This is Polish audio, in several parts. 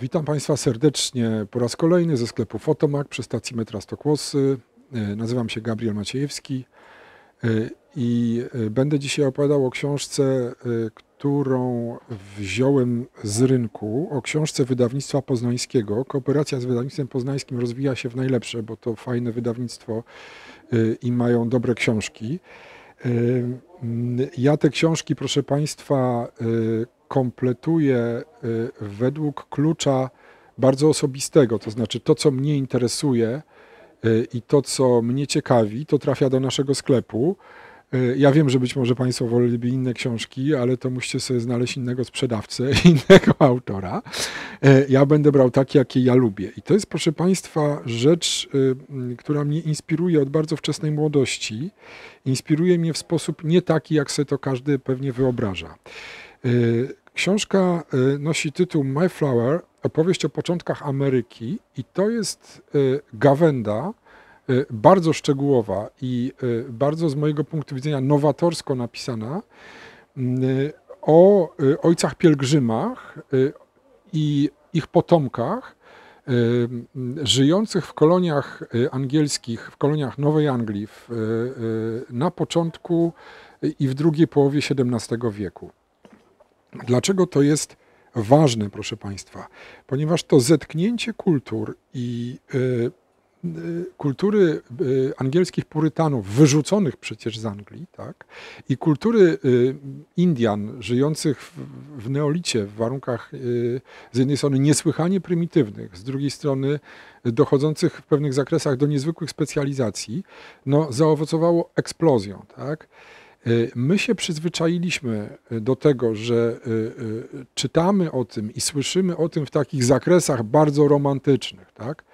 Witam Państwa serdecznie po raz kolejny ze sklepu Fotomak przy stacji metra Stokłosy. E, nazywam się Gabriel Maciejewski e, i e, będę dzisiaj opowiadał o książce, którą wziąłem z rynku, o książce wydawnictwa poznańskiego. Kooperacja z wydawnictwem poznańskim rozwija się w najlepsze, bo to fajne wydawnictwo i mają dobre książki. Ja te książki, proszę Państwa, kompletuję y, według klucza bardzo osobistego, to znaczy to, co mnie interesuje y, i to, co mnie ciekawi, to trafia do naszego sklepu. Y, ja wiem, że być może Państwo woleliby inne książki, ale to musicie sobie znaleźć innego sprzedawcę, innego autora. Ja będę brał takie, jakie ja lubię. I to jest, proszę Państwa, rzecz, która mnie inspiruje od bardzo wczesnej młodości. Inspiruje mnie w sposób nie taki, jak sobie to każdy pewnie wyobraża. Y, książka y, nosi tytuł My Flower, opowieść o początkach Ameryki i to jest y, gawenda bardzo szczegółowa i bardzo z mojego punktu widzenia nowatorsko napisana o ojcach pielgrzymach i ich potomkach, żyjących w koloniach angielskich, w koloniach Nowej Anglii na początku i w drugiej połowie XVII wieku. Dlaczego to jest ważne, proszę Państwa? Ponieważ to zetknięcie kultur i y, y, kultury y, angielskich purytanów, wyrzuconych przecież z Anglii, tak, i kultury Indian żyjących w, w neolicie w warunkach z jednej strony niesłychanie prymitywnych, z drugiej strony dochodzących w pewnych zakresach do niezwykłych specjalizacji, no, zaowocowało eksplozją. Tak? Y, my się przyzwyczailiśmy y, do tego, że y, czytamy o tym i słyszymy o tym w takich zakresach bardzo romantycznych. Tak?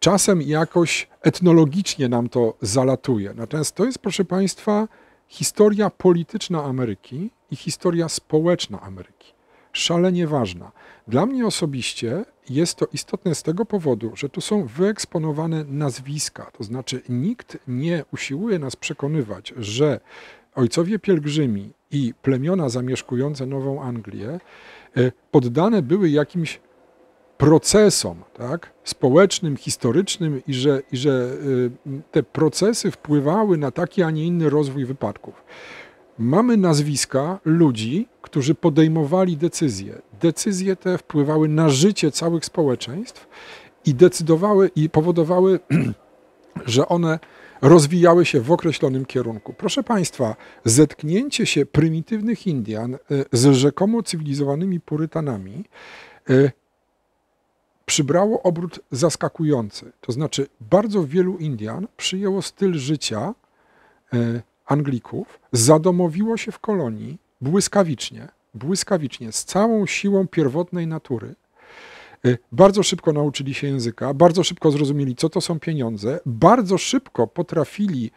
Czasem jakoś etnologicznie nam to zalatuje. Natomiast to jest, proszę Państwa, historia polityczna Ameryki i historia społeczna Ameryki. Szalenie ważna. Dla mnie osobiście jest to istotne z tego powodu, że tu są wyeksponowane nazwiska, to znaczy nikt nie usiłuje nas przekonywać, że ojcowie pielgrzymi i plemiona zamieszkujące Nową Anglię e, poddane były jakimś procesom tak, społecznym, historycznym i że, i że e, te procesy wpływały na taki, a nie inny rozwój wypadków. Mamy nazwiska ludzi, którzy podejmowali decyzje. Decyzje te wpływały na życie całych społeczeństw i decydowały i powodowały, że one rozwijały się w określonym kierunku. Proszę Państwa, zetknięcie się prymitywnych Indian e, z rzekomo cywilizowanymi Purytanami e, przybrało obrót zaskakujący. To znaczy, bardzo wielu Indian przyjęło styl życia e, Anglików, zadomowiło się w kolonii błyskawicznie, błyskawicznie, z całą siłą pierwotnej natury. Y, bardzo szybko nauczyli się języka, bardzo szybko zrozumieli, co to są pieniądze, bardzo szybko potrafili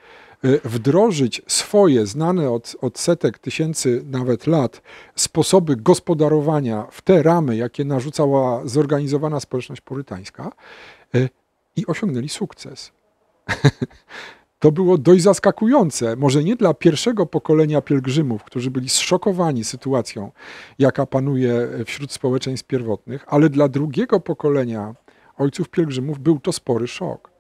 y, wdrożyć swoje, znane od, od setek tysięcy nawet lat, sposoby gospodarowania w te ramy, jakie narzucała zorganizowana społeczność purytańska y, i osiągnęli sukces. To było dość zaskakujące, może nie dla pierwszego pokolenia pielgrzymów, którzy byli zszokowani sytuacją, jaka panuje wśród społeczeństw pierwotnych, ale dla drugiego pokolenia ojców pielgrzymów był to spory szok.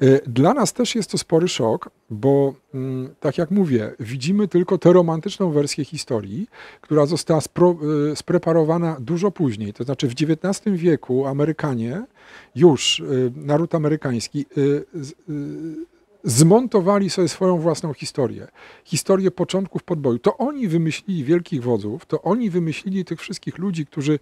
E, dla nas też jest to spory szok, bo mm, tak jak mówię, widzimy tylko tę romantyczną wersję historii, która została e, spreparowana dużo później. To znaczy w XIX wieku Amerykanie, już e, naród amerykański, zmontowali sobie swoją własną historię. Historię początków podboju. To oni wymyślili wielkich wodzów, to oni wymyślili tych wszystkich ludzi, którzy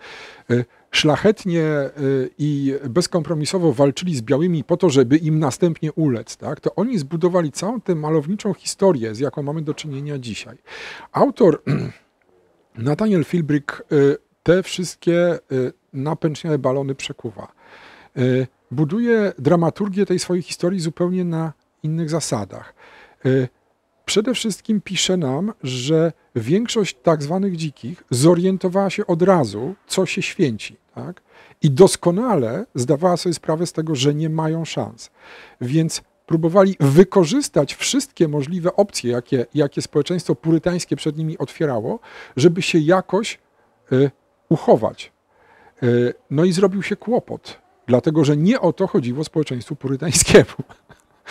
e, szlachetnie e, i bezkompromisowo walczyli z białymi po to, żeby im następnie ulec. Tak? To oni zbudowali całą tę malowniczą historię, z jaką mamy do czynienia dzisiaj. Autor Nathaniel Philbrick e, te wszystkie napęczniałe balony przekuwa. Buduje dramaturgię tej swojej historii zupełnie na innych zasadach. E, przede wszystkim pisze nam, że większość tak zwanych dzikich zorientowała się od razu, co się święci. Tak? I doskonale zdawała sobie sprawę z tego, że nie mają szans. Więc próbowali wykorzystać wszystkie możliwe opcje, jakie, jakie społeczeństwo purytańskie przed nimi otwierało, żeby się jakoś y, uchować. No i zrobił się kłopot, dlatego że nie o to chodziło społeczeństwu purytańskiemu.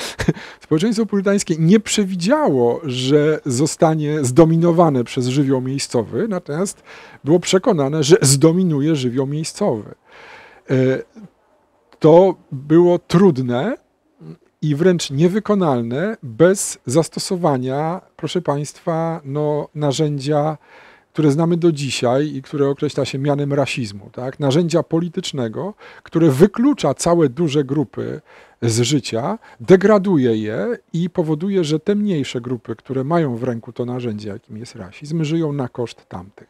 Społeczeństwo purytańskie nie przewidziało, że zostanie zdominowane przez żywioł miejscowy, natomiast było przekonane, że zdominuje żywioł miejscowy. E, to było trudne i wręcz niewykonalne bez zastosowania, proszę Państwa, no, narzędzia które znamy do dzisiaj i które określa się mianem rasizmu, tak? narzędzia politycznego, które wyklucza całe duże grupy z życia, degraduje je i powoduje, że te mniejsze grupy, które mają w ręku to narzędzie, jakim jest rasizm, żyją na koszt tamtych.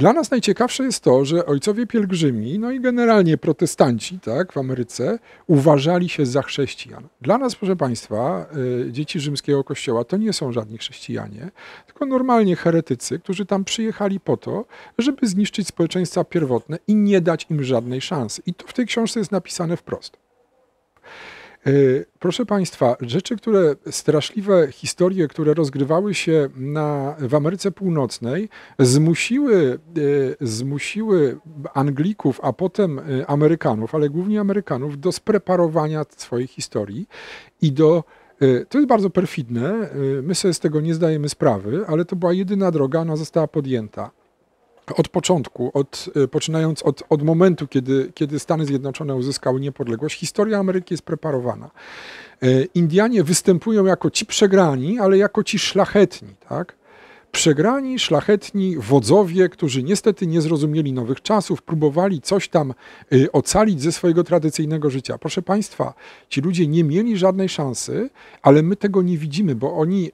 E, dla nas najciekawsze jest to, że ojcowie pielgrzymi, no i generalnie protestanci tak, w Ameryce uważali się za chrześcijan. Dla nas, proszę Państwa, y, dzieci rzymskiego kościoła to nie są żadni chrześcijanie, tylko normalnie heretycy, którzy tam przyjechali po to, żeby zniszczyć społeczeństwa pierwotne i nie dać im żadnej szansy. I to w tej książce jest napisane wprost. E, proszę Państwa, rzeczy, które straszliwe historie, które rozgrywały się na, w Ameryce Północnej, zmusiły, e, zmusiły Anglików, a potem e, Amerykanów, ale głównie Amerykanów, do spreparowania swojej historii i do to jest bardzo perfidne, my sobie z tego nie zdajemy sprawy, ale to była jedyna droga, ona została podjęta od początku, od, y, poczynając od, od momentu, kiedy, kiedy Stany Zjednoczone uzyskały niepodległość, historia Ameryki jest preparowana. Y, Indianie występują jako ci przegrani, ale jako ci szlachetni. Tak? Przegrani, szlachetni wodzowie, którzy niestety nie zrozumieli nowych czasów, próbowali coś tam y, ocalić ze swojego tradycyjnego życia. Proszę Państwa, ci ludzie nie mieli żadnej szansy, ale my tego nie widzimy, bo oni y,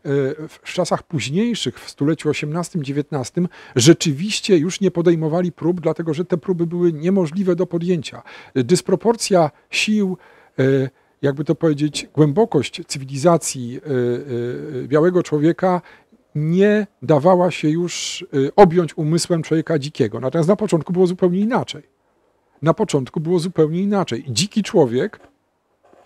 w czasach późniejszych, w stuleciu XVIII-XIX, rzeczywiście już nie podejmowali prób, dlatego że te próby były niemożliwe do podjęcia. Dysproporcja sił, y, jakby to powiedzieć, głębokość cywilizacji białego człowieka nie dawała się już y, objąć umysłem człowieka dzikiego. Natomiast na początku było zupełnie inaczej. Na początku było zupełnie inaczej. Dziki człowiek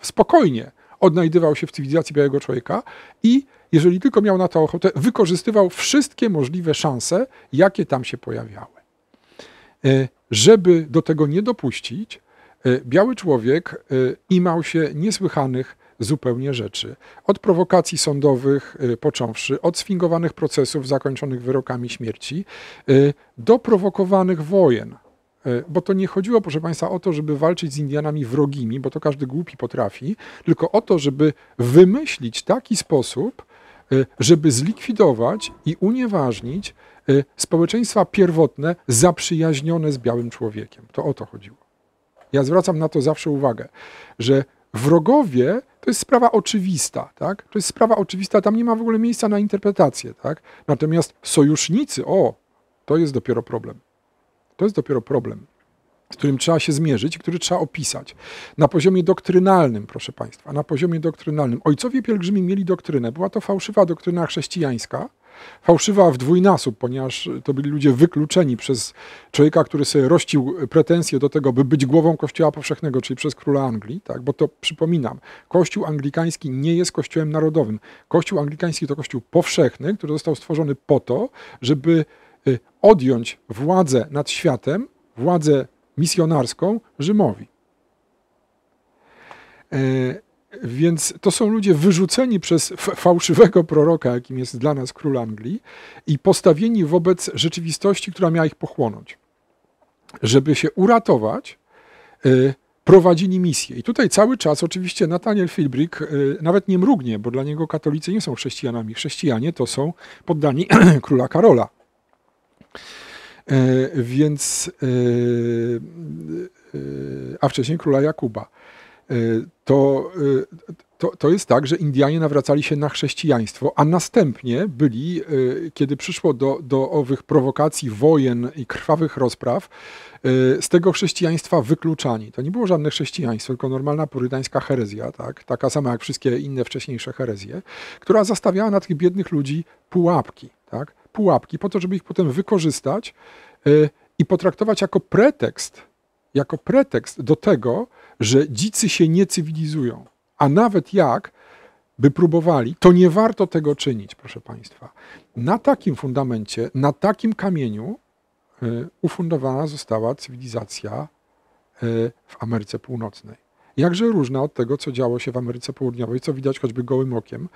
spokojnie odnajdywał się w cywilizacji białego człowieka i jeżeli tylko miał na to ochotę, wykorzystywał wszystkie możliwe szanse, jakie tam się pojawiały. E, żeby do tego nie dopuścić, e, biały człowiek imał się niesłychanych zupełnie rzeczy. Od prowokacji sądowych y, począwszy, od sfingowanych procesów zakończonych wyrokami śmierci, y, do prowokowanych wojen. Y, bo to nie chodziło, proszę Państwa, o to, żeby walczyć z Indianami wrogimi, bo to każdy głupi potrafi, tylko o to, żeby wymyślić taki sposób, żeby zlikwidować i unieważnić społeczeństwa pierwotne zaprzyjaźnione z białym człowiekiem. To o to chodziło. Ja zwracam na to zawsze uwagę, że wrogowie to jest sprawa oczywista, tak? To jest sprawa oczywista, tam nie ma w ogóle miejsca na interpretację, tak? Natomiast sojusznicy, o, to jest dopiero problem. To jest dopiero problem, z którym trzeba się zmierzyć który trzeba opisać. Na poziomie doktrynalnym, proszę Państwa, na poziomie doktrynalnym. Ojcowie pielgrzymi mieli doktrynę. Była to fałszywa doktryna chrześcijańska, Fałszywa w dwójnasób, ponieważ to byli ludzie wykluczeni przez człowieka, który sobie rościł pretensje do tego, by być głową Kościoła Powszechnego, czyli przez króla Anglii, tak? bo to przypominam, Kościół anglikański nie jest kościołem narodowym. Kościół anglikański to kościół powszechny, który został stworzony po to, żeby y, odjąć władzę nad światem, władzę misjonarską Rzymowi. E, więc to są ludzie wyrzuceni przez fałszywego proroka, jakim jest dla nas król Anglii, i postawieni wobec rzeczywistości, która miała ich pochłonąć. Żeby się uratować, y, prowadzili misję. I tutaj cały czas oczywiście Nathaniel Philbrick y, nawet nie mrugnie, bo dla niego katolicy nie są chrześcijanami. Chrześcijanie to są poddani króla Karola. Y, więc, a wcześniej króla Jakuba. Y, to, y, to, to jest tak, że Indianie nawracali się na chrześcijaństwo, a następnie byli, y, kiedy przyszło do, do owych prowokacji, wojen i krwawych rozpraw, z tego chrześcijaństwa wykluczani. To nie było żadne chrześcijaństwo, tylko normalna purytańska herezja, tak? taka sama jak wszystkie inne wcześniejsze herezje, która zastawiała na tych biednych ludzi pułapki. Tak? Pułapki po to, żeby ich potem wykorzystać i potraktować jako pretekst, jako pretekst do tego, że dzicy się nie cywilizują. A nawet jak by próbowali, to nie warto tego czynić, proszę Państwa. Na takim fundamencie, na takim kamieniu ufundowana została cywilizacja w Ameryce Północnej. Jakże różna od tego, co działo się w Ameryce Południowej, co widać choćby gołym okiem.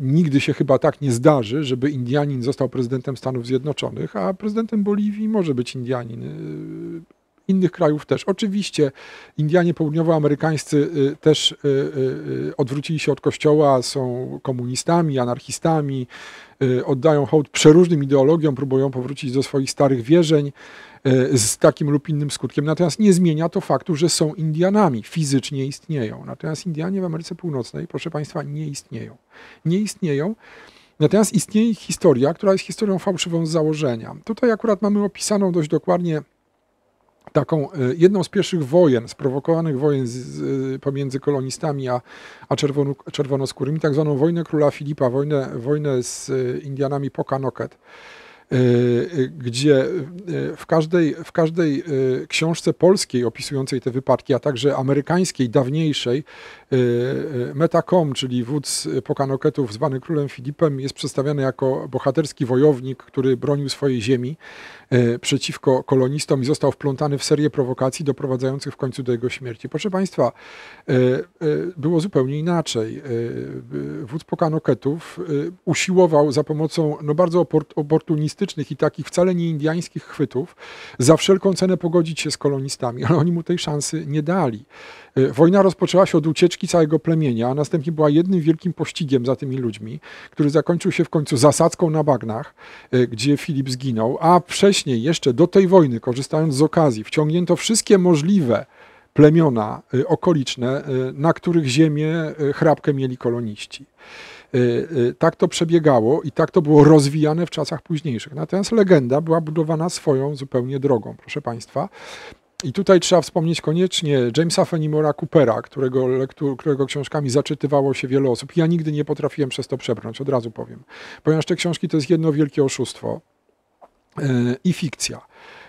Nigdy się chyba tak nie zdarzy, żeby Indianin został prezydentem Stanów Zjednoczonych, a prezydentem Boliwii może być Indianin innych krajów też. Oczywiście Indianie południowoamerykańscy y, też y, y, odwrócili się od kościoła, są komunistami, anarchistami, oddają hołd przeróżnym ideologiom, próbują powrócić do swoich starych wierzeń z takim lub innym skutkiem. Natomiast nie zmienia to faktu, że są Indianami, fizycznie istnieją. Natomiast Indianie w Ameryce Północnej, proszę Państwa, nie istnieją. Nie istnieją. Natomiast istnieje ich historia, która jest historią fałszywą z założenia. Tutaj akurat mamy opisaną dość dokładnie taką e, jedną z pierwszych wojen, sprowokowanych wojen z, z, pomiędzy kolonistami a, a czerwono, czerwonoskórymi, tak zwaną wojnę króla Filipa, wojnę, wojnę z e, Indianami Pokanoket. E, e, gdzie e, w każdej, w każdej książce polskiej opisującej te wypadki, a także amerykańskiej, dawniejszej, Metacom, czyli wódz Pokanoketów zwany królem Filipem, jest przedstawiany jako bohaterski wojownik, który bronił swojej ziemi przeciwko kolonistom i został wplątany w serię prowokacji doprowadzających w końcu do jego śmierci. Proszę Państwa, było zupełnie inaczej. Wódz Pokanoketów usiłował za pomocą no, bardzo oportunistycznych i takich wcale nie indiańskich chwytów, za wszelką cenę pogodzić się z kolonistami, ale oni mu tej szansy nie dali. E, wojna rozpoczęła się od ucieczki całego plemienia, a następnie była jednym wielkim pościgiem za tymi ludźmi, który zakończył się w końcu zasadzką na bagnach, e, gdzie Filip zginął, a wcześniej jeszcze do tej wojny, korzystając z okazji, wciągnięto wszystkie możliwe plemiona e, okoliczne, na których ziemię chrapkę mieli koloniści. Y, y, tak to przebiegało i tak to było rozwijane w czasach późniejszych. Natomiast legenda była budowana swoją zupełnie drogą, proszę Państwa. I tutaj trzeba wspomnieć koniecznie Jamesa Fenimora Coopera, którego, lektur, którego książkami zaczytywało się wiele osób. Ja nigdy nie potrafiłem przez to przebrnąć, od razu powiem. Ponieważ te książki to jest jedno wielkie oszustwo i fikcja.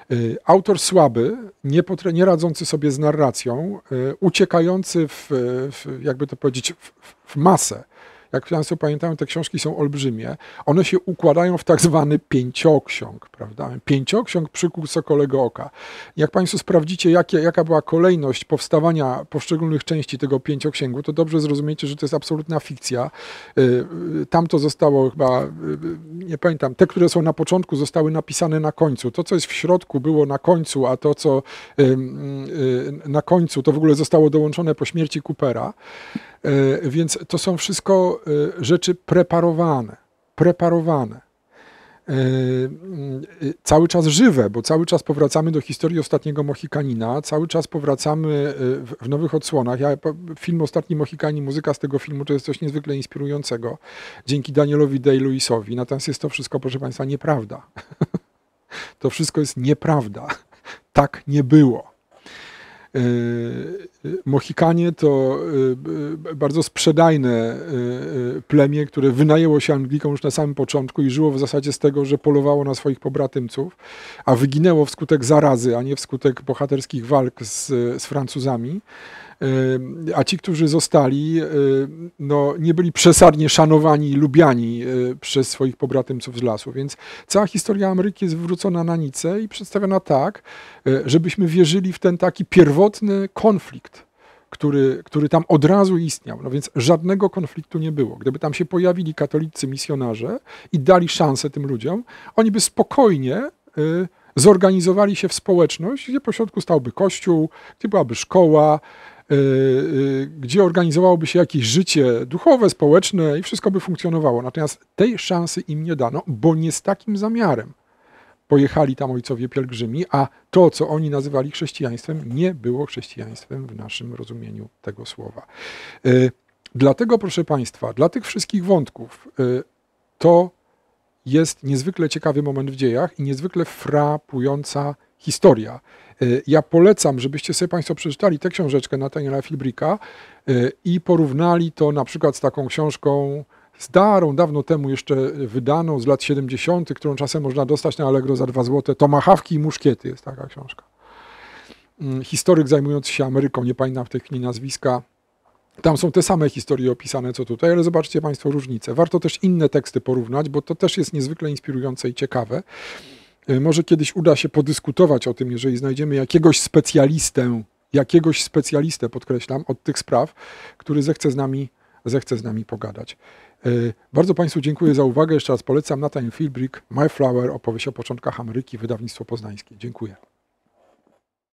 Yy, autor słaby, nie, nie, radzący sobie z narracją, yy, uciekający w, w, jakby to powiedzieć, w, w masę jak Państwo pamiętają, te książki są olbrzymie. One się układają w tak zwany pięcioksiąg, prawda? Pięcioksiąg przykuł sokolego oka. Jak Państwo sprawdzicie, jakie, jaka była kolejność powstawania poszczególnych części tego pięcioksięgu, to dobrze zrozumiecie, że to jest absolutna fikcja. Y, y, tam to zostało chyba, y, nie pamiętam, te, które są na początku, zostały napisane na końcu. To, co jest w środku, było na końcu, a to, co na końcu, to w ogóle zostało dołączone po śmierci Coopera. E, więc to są wszystko e, rzeczy preparowane, preparowane. E, cały czas żywe, bo cały czas powracamy do historii ostatniego Mohikanina, cały czas powracamy w nowych odsłonach. Ja, film Ostatni Mohikanin, muzyka z tego filmu to jest coś niezwykle inspirującego, dzięki Danielowi Day-Lewisowi. Natomiast jest to wszystko, proszę Państwa, nieprawda. To wszystko jest nieprawda. Tak nie było. Mohikanie to e, bardzo sprzedajne e, plemię, które wynajęło się Anglikom już na samym początku i żyło w zasadzie z tego, że polowało na swoich pobratymców, a wyginęło wskutek zarazy, a nie wskutek bohaterskich walk z, z Francuzami a ci, którzy zostali, no, nie byli przesadnie szanowani i lubiani przez swoich pobratymców z lasu. Więc cała historia Ameryki jest wywrócona na nicę i przedstawiona tak, żebyśmy wierzyli w ten taki pierwotny konflikt który, który tam od razu istniał. No więc żadnego konfliktu nie było. Gdyby tam się pojawili katolicy misjonarze i dali szansę tym ludziom, oni by spokojnie zorganizowali się w społeczność, gdzie pośrodku stałby kościół, gdzie byłaby szkoła, Y, y, gdzie organizowałoby się jakieś życie duchowe, społeczne i wszystko by funkcjonowało. Natomiast tej szansy im nie dano, bo nie z takim zamiarem pojechali tam ojcowie pielgrzymi, a to, co oni nazywali chrześcijaństwem, nie było chrześcijaństwem w naszym rozumieniu tego słowa. Y, dlatego, proszę Państwa, dla tych wszystkich wątków to jest niezwykle ciekawy moment w dziejach i niezwykle frapująca historia. E, ja polecam, żebyście sobie Państwo przeczytali tę książeczkę Nathaniela Filbrika i porównali to na przykład z taką książką starą, dawno temu jeszcze wydaną z lat 70., którą czasem można dostać na Allegro za dwa złote. Tomahawki i muszkiety jest taka książka. Mm, historyk zajmujący się Ameryką, nie pamiętam w tej chwili nazwiska. Tam są te same historie opisane co tutaj, ale zobaczcie Państwo różnice. Warto też inne teksty porównać, bo to też jest niezwykle inspirujące i ciekawe. Y, Może kiedyś uda się podyskutować o tym, jeżeli znajdziemy jakiegoś specjalistę, jakiegoś specjalistę, podkreślam, od tych spraw, który zechce z nami, zechce z nami pogadać. Y, Bardzo Państwu dziękuję za uwagę. Jeszcze raz polecam Nathaniel Philbrick, My Flower, opowieść o początkach Ameryki, wydawnictwo poznańskie. Dziękuję.